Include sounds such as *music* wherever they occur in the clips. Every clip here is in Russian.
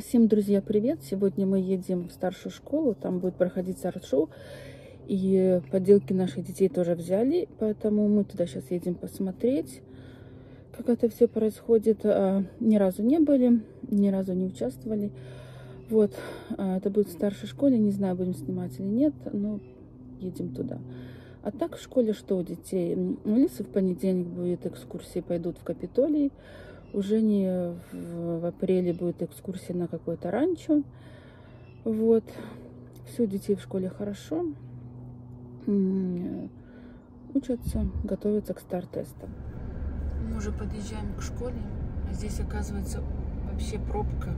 Всем, друзья, привет! Сегодня мы едем в старшую школу, там будет проходить арт-шоу. И поделки наших детей тоже взяли, поэтому мы туда сейчас едем посмотреть, как это все происходит. А, ни разу не были, ни разу не участвовали. Вот, а, это будет в старшей школе, не знаю, будем снимать или нет, но едем туда. А так в школе что у детей? У Лисы в понедельник будет экскурсии, пойдут в Капитолий. У Жени в, в апреле будет экскурсия на какое-то ранчо. Вот. Все детей в школе хорошо. Учатся, готовятся к старт-тестам. Мы уже подъезжаем к школе. А здесь, оказывается, вообще пробка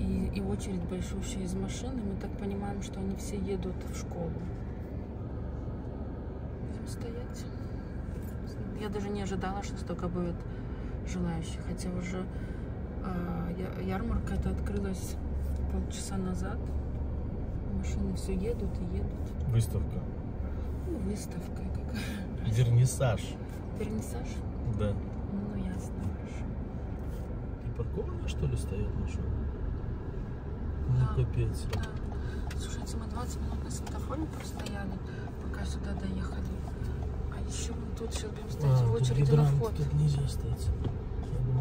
и, и очередь большущая из машин. Мы так понимаем, что они все едут в школу. Будем стоять. Я даже не ожидала, что столько будет желающих. Хотя уже э, ярмарка это открылась полчаса назад. Машины все едут и едут. Выставка. Ну, выставка какая. Вернисаж. Вернисаж? Да. Ну, ясно, хорошо. И паркованная, что ли, стоят машины? Ну, Да. капец. Да. Слушайте, мы 20 минут на светофоре простояли, пока сюда доехали. А еще мы тут сейчас будем стоять в тут очереди на вход. Тут нельзя стоять.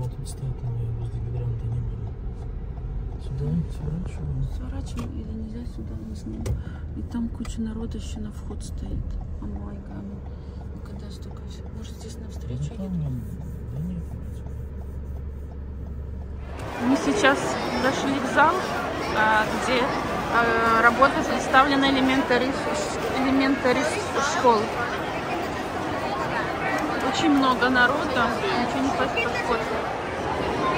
Думал, тут но я возле гидранта не буду. Сюда, сворачиваем. Сворачиваем или нельзя сюда, не знаю. И там куча народа еще на вход стоит. О май гад. Ну, Когда столько. Может, здесь навстречу Ну, там едут? нам- Да нет. Мы сейчас зашли в зал, а, где а, работают представлены элементари, элементари школ. Очень много народа, ничего не подходит.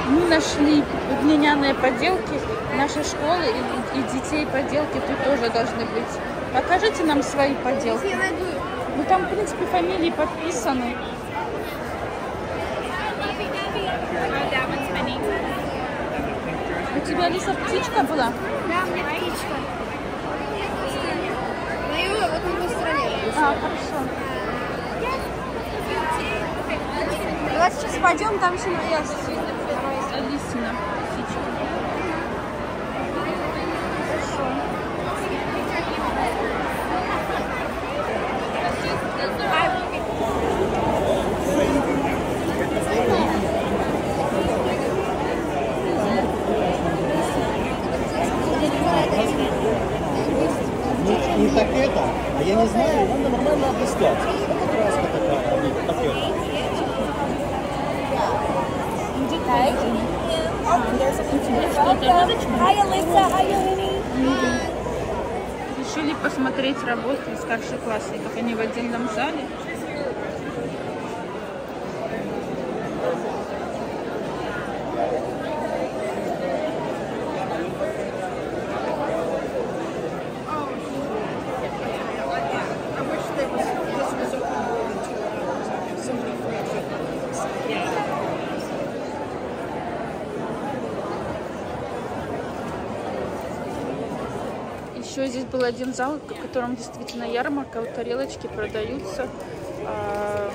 Мы нашли глиняные поделки нашей школы и, и детей поделки тут тоже должны быть. Покажите нам свои поделки. Ну там, в принципе, фамилии подписаны. У тебя, Лиса, птичка была? Да, у меня птичка. Мою вот на той стороне. А, хорошо. Сейчас пойдем, там еще моя Алисина. Не, не так это, а я не знаю, надо нормально объяснять. Это краска такая, а не так это. Hiya, Lisa. Hiya, Winnie. Решили посмотреть работы старшеклассников. Они в отдельном зале. Еще здесь был один зал, в котором действительно ярмарка, вот тарелочки продаются, а,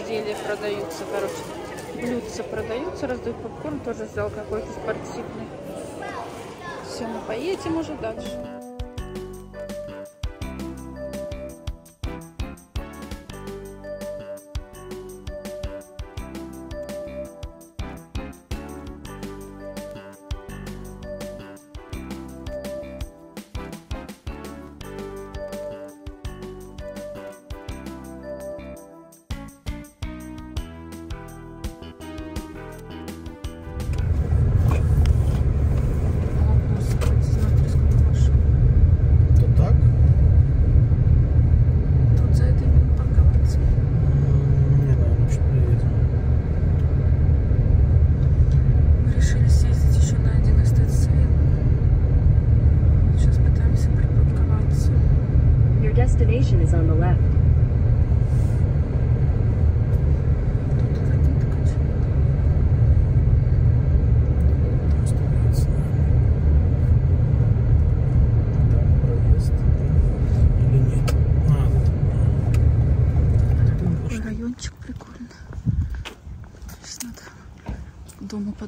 изделия продаются, короче, блюдца продаются, раздают попкорн, тоже зал какой-то спортивный. Все, мы поедем уже дальше.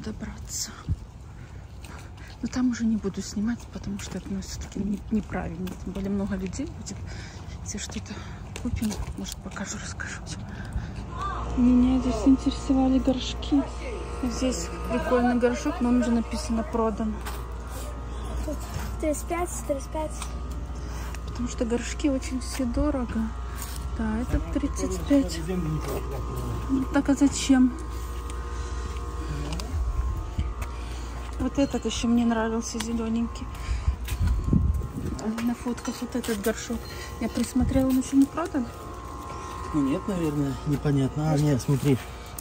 Подобраться. Но там уже не буду снимать, потому что это ну, все-таки неправильно. Тем более много людей будет. Если что-то купим, может покажу, расскажу. Меня здесь интересовали горшки. Здесь прикольный горшок, но он уже написано продан. Тут 35, 35. Потому что горшки очень все дорого. Да, это 35. Ну, Так а зачем? Вот этот еще мне нравился зелененький. На фотках вот этот горшок. Я присмотрела, он еще не продан. Ну нет, наверное, непонятно. А, нет, смотри.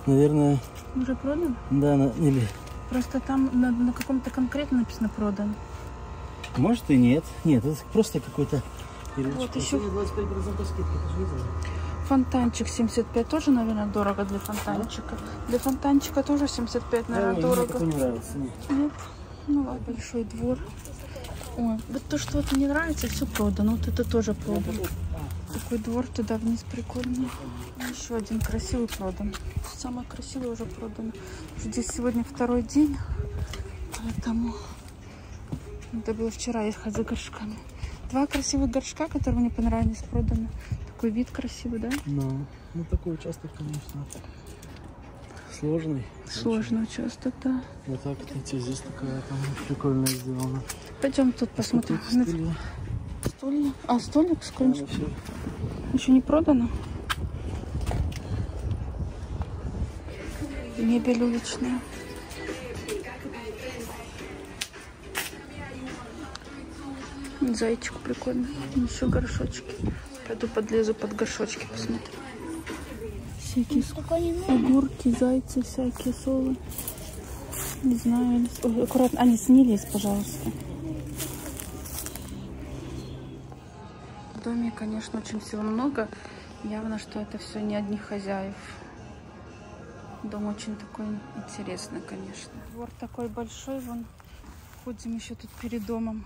Наверное, Уже продан? да, на- или... Просто там на, на каком-то конкретно написано продан. Может и нет. Нет, это просто какой-то... Вот еще 25% скидки, ты же видела? Фонтанчик 75 тоже, наверное, дорого для фонтанчика. Для фонтанчика тоже 75, наверное, Мне дорого. такой не нравится. нет. Нет. Ну ладно, большой двор. Ой, вот то, что вот мне нравится, все продано. Вот это тоже продано. Такой двор туда вниз прикольный. Еще один красивый продан. Самое красивое уже продано. Здесь сегодня второй день, поэтому надо было вчера ехать за горшками. Два красивых горшка, которые мне понравились, проданы. Такой вид красивый, да? Ну, ну такой участок, конечно, сложный. Сложный участок, да. Вот так, видите, здесь такая там прикольная сделана. Пойдем тут посмотрим. Тут стулья. Стулья. А, столик с вообще Еще не продано? Мебель уличная. Зайчик прикольный. Еще горшочки. Пойду подлезу под горшочки посмотрю. Всякие огурки, зайцы всякие, совы. Не знаю. Ой, аккуратно. Они снились, пожалуйста. В доме, конечно, очень всего много. Явно, что это все не одних хозяев. Дом очень такой интересный, конечно. Двор такой большой, вон ходим еще тут перед домом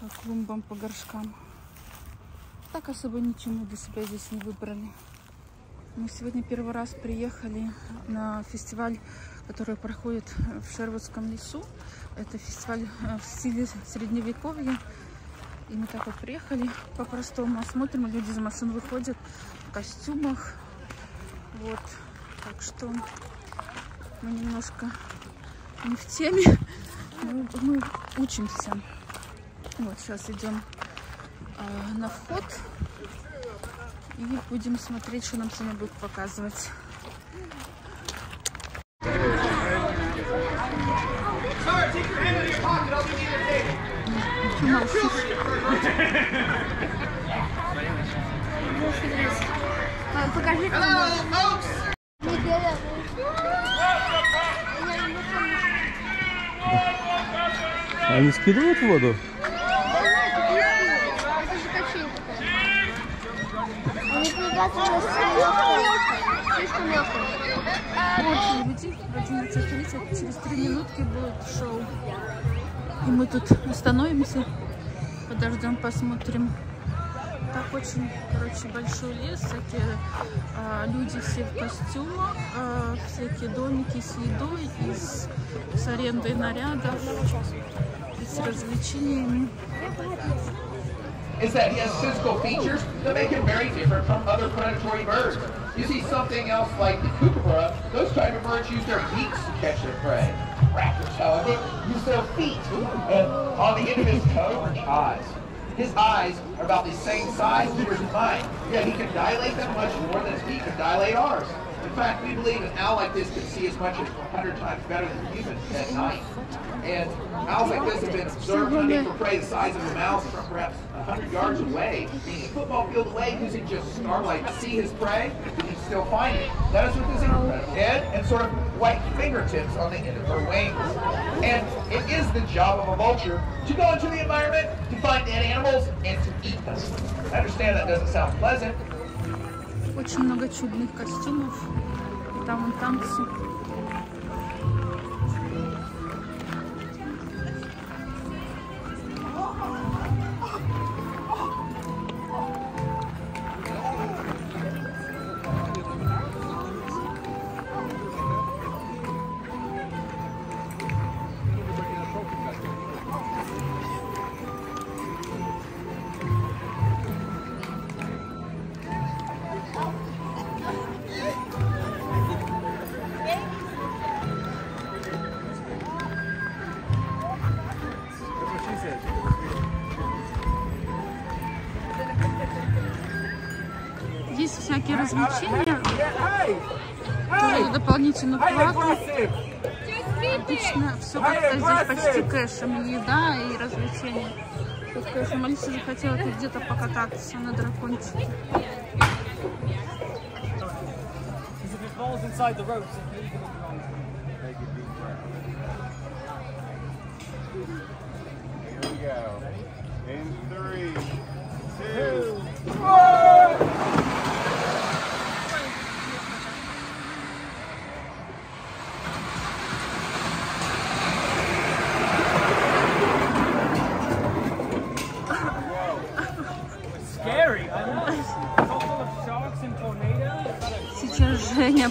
по клумбам, по горшкам. Так особо ничего мы для себя здесь не выбрали. Мы сегодня первый раз приехали на фестиваль, который проходит в Шервудском лесу. Это фестиваль э, в стиле средневековья. И мы так вот приехали по-простому, смотрим, люди из машин выходят в костюмах. Вот. Так что мы немножко не в теме. Мы, *laughs* мы учимся. Вот сейчас идем на вход и будем смотреть, что нам сегодня будут показывать. Покажи. Они скидывают воду? Это же качель такая. Они приготовились слишком мелко. Очень людей в 11.30, через три минутки будет шоу. И мы тут остановимся, подождем, посмотрим. Так очень, короче, большой лес, всякие а, люди все в костюмах, а, всякие домики с едой, и с, с арендой нарядов, и с развлечениями. Is that he has physical features that make him very different from other predatory birds. You see something else like the kookaburra, those type of birds use their beaks to catch their prey. Raptors, however, use their feet. And on the end of his toe eyes. His eyes are about the same size as mine. Yet he can dilate them much more than feet can dilate ours. In fact, we believe an owl like this can see as much as 100 times better than humans at night. And owls like this have been observed hunting for prey the size of a mouse from perhaps 100 yards away, meaning a football field away, using just starlight to see his prey, he can still find it. That is with his head and sort of white fingertips on the end of her wings. And it is the job of a vulture to go into the environment, to find dead animals, and to eat them. I understand that doesn't sound pleasant, Очень много чудных костюмов. И там вон танцы. Развлечения. Тоже за дополнительную плату. Обычно все как-то здесь почти кэшем. И еда, и развлечения. Тут кэшем. Алиса захотела тут где-то покататься на дракончике. Because if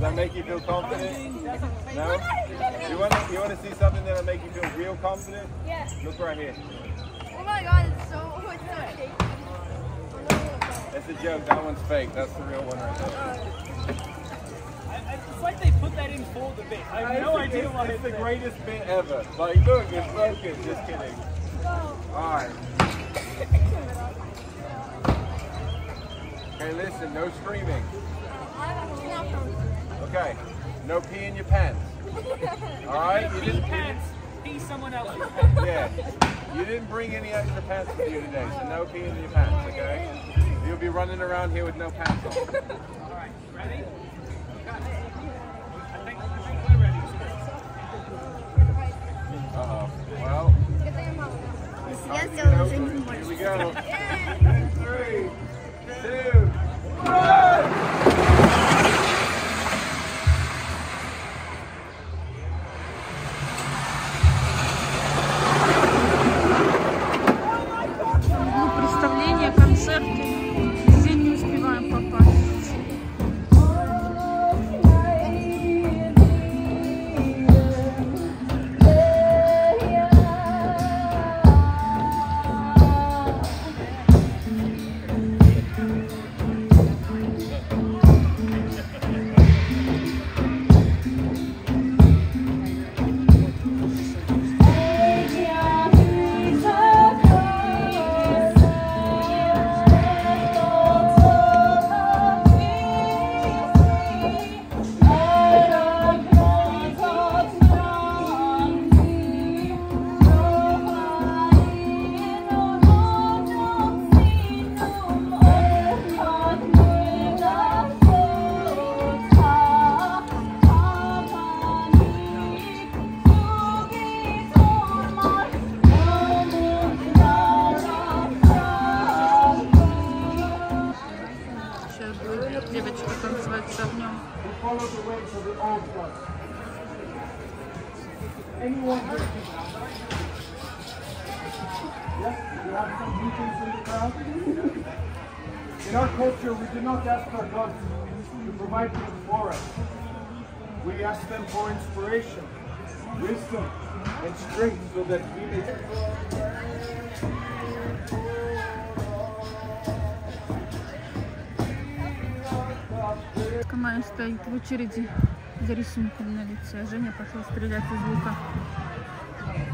Does that make you feel confident? No? You want to, you want to see something that'll make you feel real confident? Yeah. Look right here. Oh my god, it's so, *laughs* it's so shaky. That's a joke. That one's fake. That's the real one right there. I- I- It's like they put that in for the bit. I have no idea it's, what it's it the is. greatest bit ever. Like, look, it's broken. Just kidding. Alright. Okay, listen, no screaming. Okay, no pee in your pants. *laughs* Alright? You Pee didn't, pants. Pee someone else's pants. yeah. You didn't bring any extra pants with you today, so no pee in your pants, okay? You'll be running around here with no pants on. *laughs* All right. Ready? Okay. I think, I think we're ready. Uh-oh. Well, Yes, you here we go. Yes? You have some meetings in the crowd? In our culture, we do not ask our gods to provide things for us. We ask them for inspiration, wisdom, and strength so that we may Камая стоит в очереди за рисунком на лице, а Женя пошел стрелять из лука.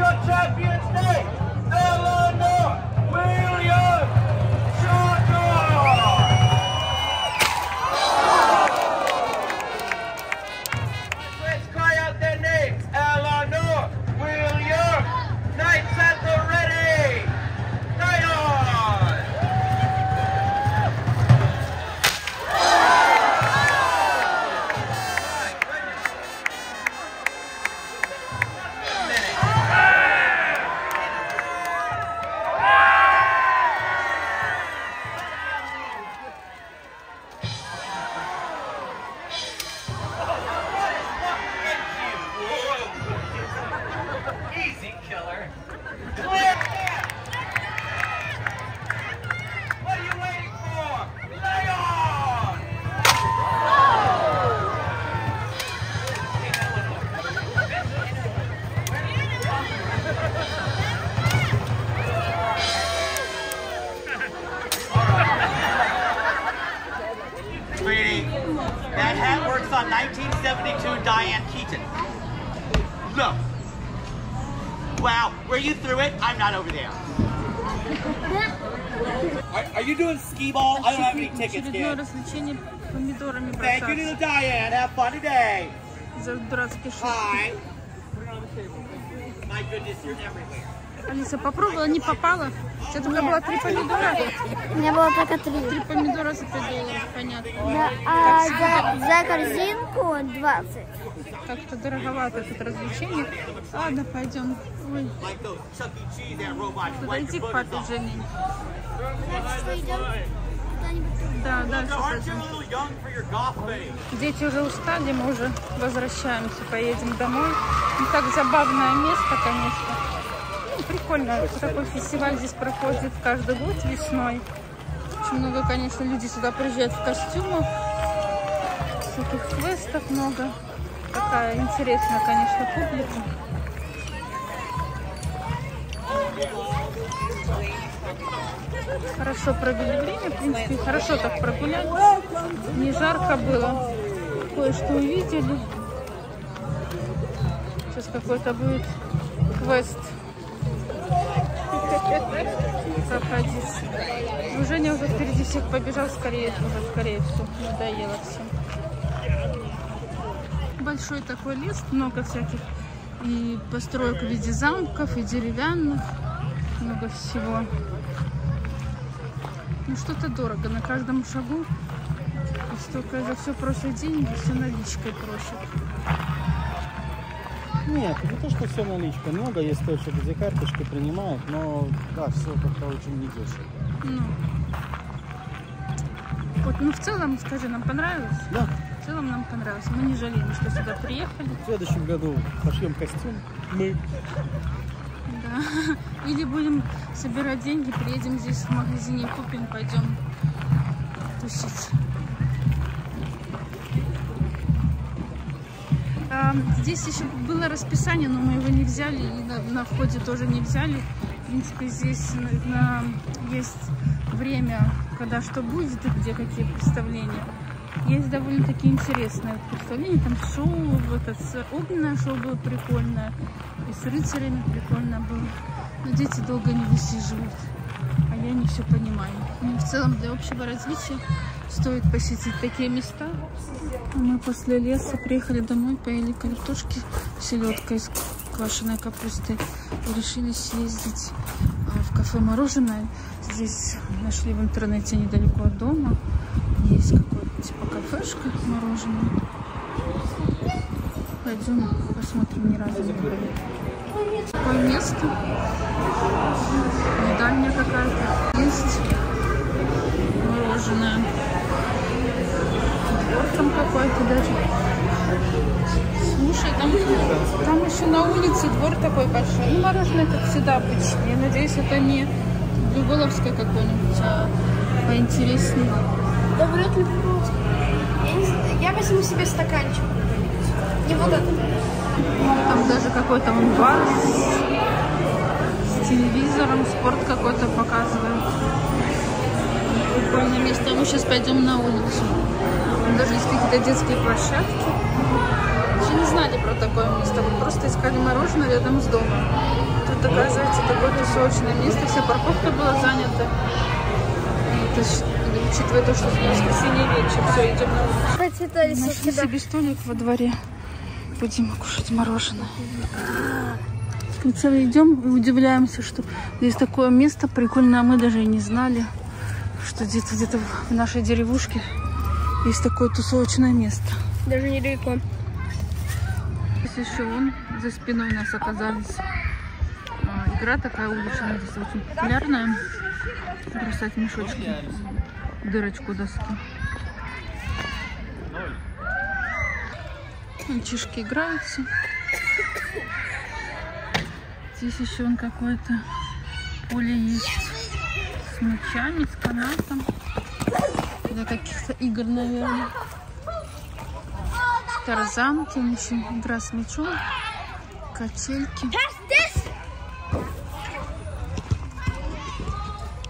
your champion. Очередное развлечение помидорами бросаться за you're everywhere. Алиса попробовала, не попала. У тебя только было три помидора. У меня было только три. Три помидора за 5 долларов, понятно. Да, а за, за корзинку 20. Как-то дороговато тут развлечение. Ладно, пойдем. Ой, E. Your к папе off. Жене. Что, идем? Да, дальше? Дети уже устали, мы уже возвращаемся, поедем домой. Не так забавное место, конечно. Ну, прикольно. Такой фестиваль здесь проходит каждый год весной. Очень много, конечно, люди сюда приезжают в костюмах. Всяких квестов много. Такая интересная, конечно, публика. Хорошо провели время, в принципе, хорошо так прогулялись. Не жарко было. Кое-что увидели. Сейчас какой-то будет квест проходить. Ну, Женя уже впереди всех побежал, скорее, уже скорее все, надоело всем. Большой такой лес, много всяких и построек в виде замков, и деревянных, много всего. Ну что-то дорого, на каждом шагу и столько за все просят деньги, все наличкой просят. Нет, не то, что все наличка. Много есть точек, где карточки принимают, но да, все как-то очень недешево. Ну. Вот, ну в целом, скажи, нам понравилось? Да, В целом нам понравилось. Мы не жалеем, что сюда приехали. в следующем году пошьем костюм. Мы. *laughs* Или будем собирать деньги, приедем здесь в магазине, купим, пойдем тусить. Здесь еще было расписание, но мы его не взяли, и на, на входе тоже не взяли. В принципе, здесь на- на- есть время, когда что будет и где какие представления. Есть довольно-таки интересное представление, там шоу, вот это огненное шоу было прикольное, и с рыцарями прикольно было. Но дети долго не высиживают, а я не все понимаю. Ну, в целом, для общего развития стоит посетить такие места. Мы после леса приехали домой, поели картошки, селедкой с квашеной капустой и решили съездить а, в кафе мороженое. Здесь нашли в интернете недалеко от дома. Есть какое-то типа кафешка мороженое. Пойдем посмотрим, ни разу не были. Такое место. Едальня какая-то. Есть мороженое. Двор там какой-то даже. Слушай, там, там еще на улице двор такой большой. Ну, мороженое, как всегда, обычное. Я надеюсь, это не Люболовское какое-нибудь, а поинтереснее. Да вряд ли просто. Я, не я возьму себе стаканчик. Не вот этот. Там даже какой-то вон бар с, с телевизором, спорт какой-то показывает. Прикольное место. Мы сейчас пойдем на улицу. Там даже есть какие-то детские площадки. Я не знаю, такое место. Мы просто искали мороженое рядом с домом. Тут, оказывается, такое тусовочное место. Вся парковка была занята. Это учитывая то, что в воскресенье вечер, все, идем на улицу. Процветали Нашли себе столик во дворе. Будем кушать мороженое. Мы целый идем и удивляемся, что здесь такое место прикольное, а мы даже и не знали, что где-то где-то в нашей деревушке есть такое тусовочное место. Даже недалеко. Здесь еще вон за спиной нас оказались. а, игра такая уличная, здесь очень популярная. Бросать мешочки дырочку доски. Мальчишки играются. Здесь еще он какое-то поле есть с мячами, с канатом. Для каких-то игр, наверное. Тарзанки, еще игра с мячом, качельки.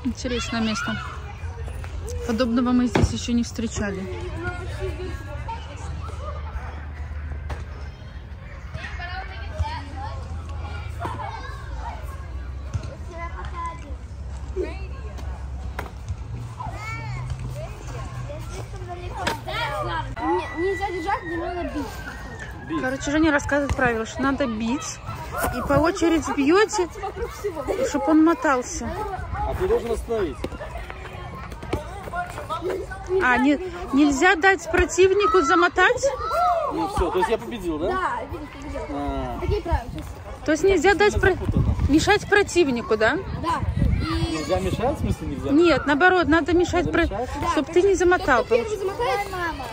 Интересное место. Подобного мы здесь еще не встречали. Не- Нельзя держать, не надо бить. Короче, Женя рассказывает правила, что надо бить. И по очереди бьете, чтобы он мотался. А ты должен остановить. А, не, нельзя дать противнику замотать? Ну все, то есть я победил, да? Да, видишь, победил. А, Такие правила. То есть нельзя дать про- мешать противнику, да? Да. И Нельзя мешать, в смысле нельзя? Нет, наоборот, надо мешать, про... чтобы ты не замотал. кто первый замотает? Мама.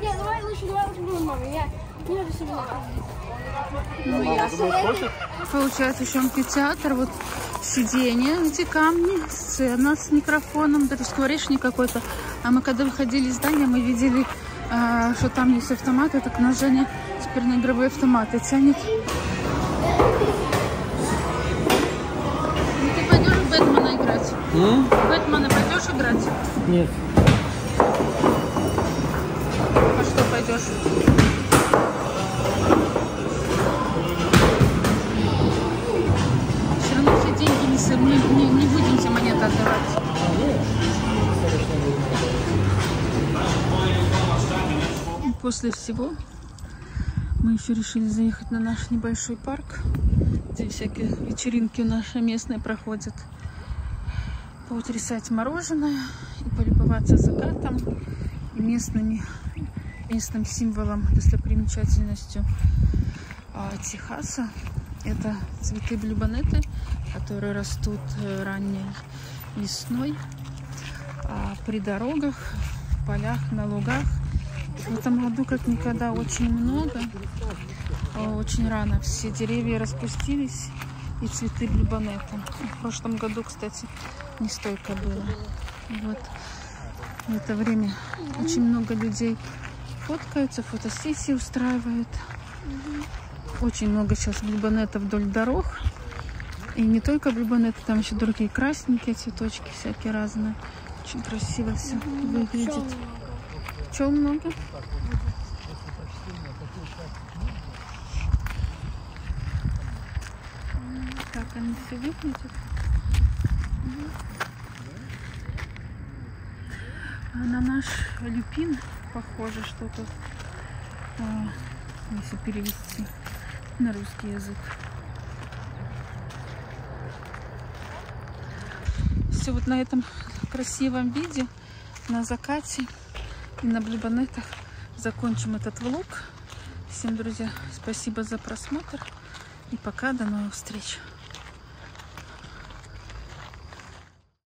Нет, давай лучше, давай лучше будем мама. Я не надо себе Ну, Мама, думаешь, хочет? Получается еще амфитеатр, вот сиденье, эти камни, сцена с микрофоном, даже скворечник какой-то. А мы когда выходили из здания, мы видели, а, что там есть автоматы, так нас Женя теперь на игровые автоматы тянет. Ну, ты пойдешь в Бэтмена играть? М? В Бэтмена пойдешь играть? Нет. А что пойдешь? И После всего мы еще решили заехать на наш небольшой парк, где всякие вечеринки наши местные проходят. Поутрясать мороженое и полюбоваться закатом и местными, местным символом, достопримечательностью а, Техаса. Это цветы блюбонеты, которые растут э, весной а, при дорогах, полях, на лугах. В этом году как никогда очень много, а, очень рано. Все деревья распустились и цветы блюбонета. В прошлом году, кстати, не столько было. Вот. В это время очень много людей фоткаются, фотосессии устраивают. Очень много сейчас блюбонета вдоль дорог. И не только блюбонеты, там еще другие красненькие цветочки всякие разные. Очень красиво все выглядит. Пчел много. М, Так они все выглядят. А на наш люпин похоже что-то, а, если перевести на русский язык. Все вот на этом красивом виде, на закате и на блюбонетах закончим этот влог. Всем, друзья, спасибо за просмотр. И пока, до новых встреч.